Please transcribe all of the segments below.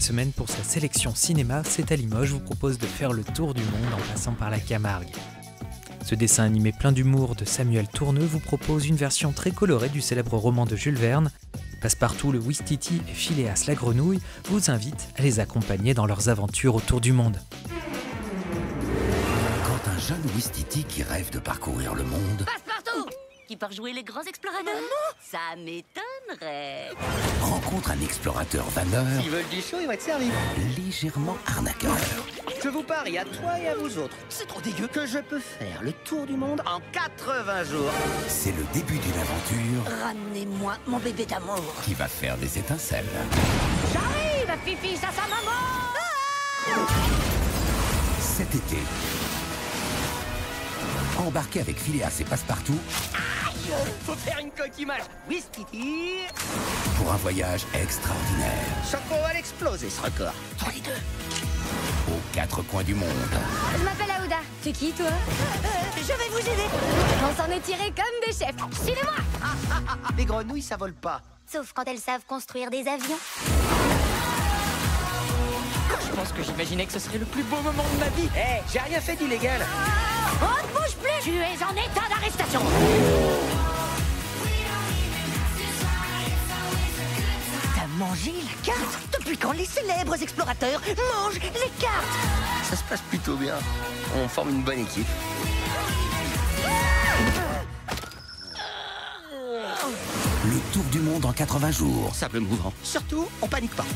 Cette semaine, pour sa sélection cinéma, C'est à Limoges vous propose de faire le tour du monde en passant par la Camargue. Ce dessin animé plein d'humour de Samuel Tourneux vous propose une version très colorée du célèbre roman de Jules Verne. Passepartout, le Wistiti et Phileas la grenouille vous invitent à les accompagner dans leurs aventures autour du monde. Quand un jeune Wistiti qui rêve de parcourir le monde Qui part jouer les grands explorateurs Ça m'étonnerait rencontre un explorateur vanneur S'ils veulent du chaud, ils vont être servis. légèrement arnaqueur, Je vous parie à toi et à vous autres. C'est trop dégueu que je peux faire le tour du monde en 80 jours. c'est le début d'une aventure Ramenez-moi mon bébé d'amour qui va faire des étincelles. J'arrive, Fifi, ça sa maman Cet été, embarqué avec Phileas et Passepartout Faut faire une coquille image. Wistiti. pour un voyage extraordinaire Choco va l'exploser ce record. Tous les deux aux quatre coins du monde. Je m'appelle Aouda. C'est qui, toi? Je vais vous aider On s'en est tiré comme des chefs. Suivez-moi Les grenouilles, ça vole pas. Sauf quand elles savent construire des avions. Je pense que j'imaginais que ce serait le plus beau moment de ma vie. Eh, j'ai rien fait d'illégal. On ne bouge plus Tu es en état d'arrestation Mangé la carte Depuis quand les célèbres explorateurs mangent les cartes? Ça se passe plutôt bien. On forme une bonne équipe. Le tour du monde en 80 jours. Sable mouvant. Surtout, on panique pas.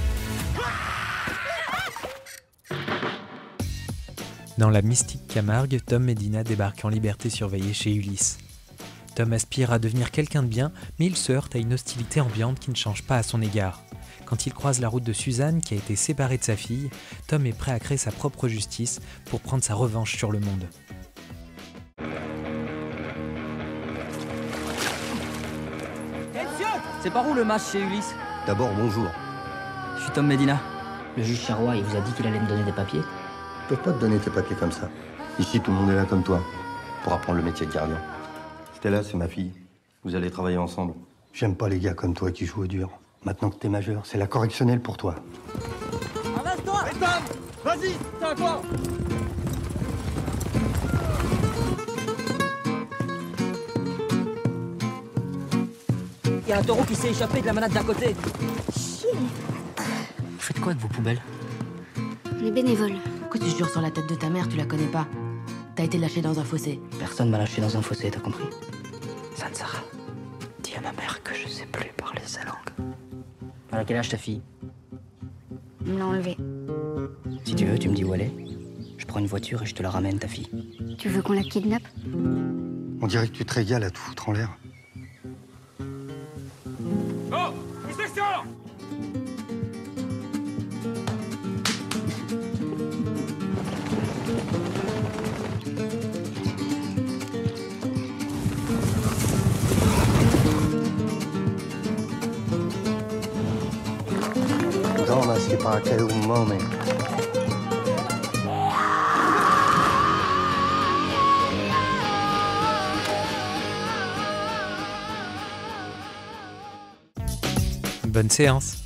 Dans la mystique Camargue, Tom Medina débarque en liberté surveillée chez Ulysse. Tom aspire à devenir quelqu'un de bien, mais il se heurte à une hostilité ambiante qui ne change pas à son égard. Quand il croise la route de Suzanne, qui a été séparée de sa fille, Tom est prêt à créer sa propre justice pour prendre sa revanche sur le monde. C'est par où le match chez Ulysse? D'abord, bonjour. Je suis Tom Medina. Le juge Charrois, il vous a dit qu'il allait me donner des papiers? Je peux pas te donner tes papiers comme ça. Ici, tout le monde est là comme toi, pour apprendre le métier de gardien. Stella, c'est ma fille. Vous allez travailler ensemble. J'aime pas les gars comme toi qui jouent au dur. Maintenant que t'es majeur, c'est la correctionnelle pour toi. Arrête-toi Vas-y, c'est à toi Il y a un taureau qui s'est échappé de la manade d'à côté. Vous faites quoi de vos poubelles Les bénévoles. Pourquoi tu jures sur la tête de ta mère, tu la connais pas T'as été lâché dans un fossé. Personne m'a lâché dans un fossé, t'as compris Sansara, dis à ma mère que je sais plus parler sa langue. Elle a quel âge ta fille On me l'a enlevé. Si tu veux, tu me dis où elle est. Je prends une voiture et je te la ramène, ta fille. Tu veux qu'on la kidnappe? On dirait que tu te régales à tout foutre en l'air. Donna si che un nome. Bonne séance